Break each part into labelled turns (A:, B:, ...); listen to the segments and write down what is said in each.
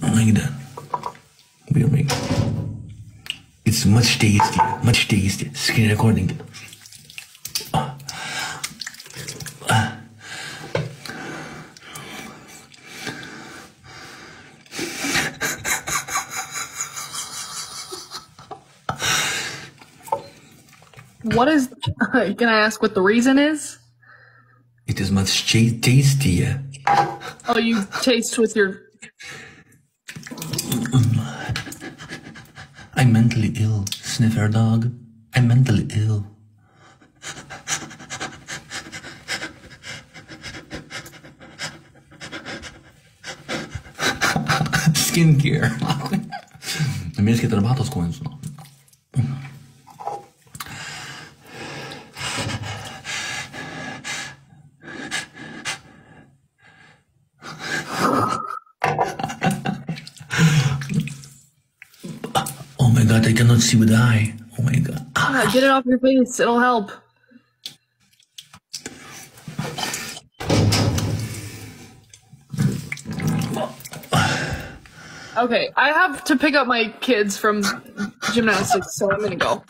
A: that. We'll make it's much tastier, much tastier. Screen recording.
B: What is? Can I ask what the reason is?
A: It is much tastier.
B: Oh, you taste with your.
A: I'm mentally ill, sniffer dog. I'm mentally ill. Skincare. A menos que trabajas com god, I cannot see with the eye. Oh my god.
B: Ah, get it off your face. It'll help. Okay, I have to pick up my kids from gymnastics, so I'm gonna go.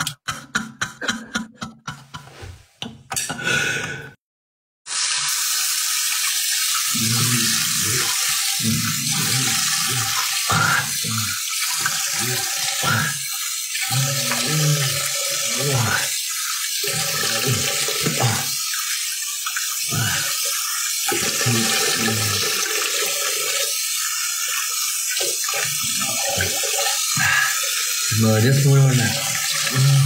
A: Молодец, Вольварна.